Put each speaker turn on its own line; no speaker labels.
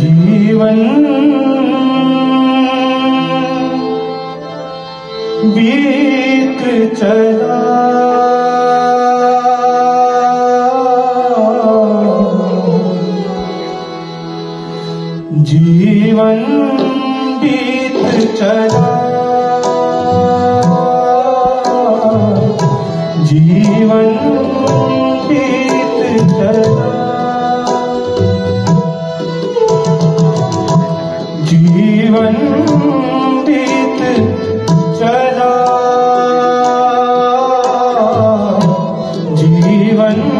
जीवन बीत चला जीवन बीत चला जीवन बीत जीवन बीत चला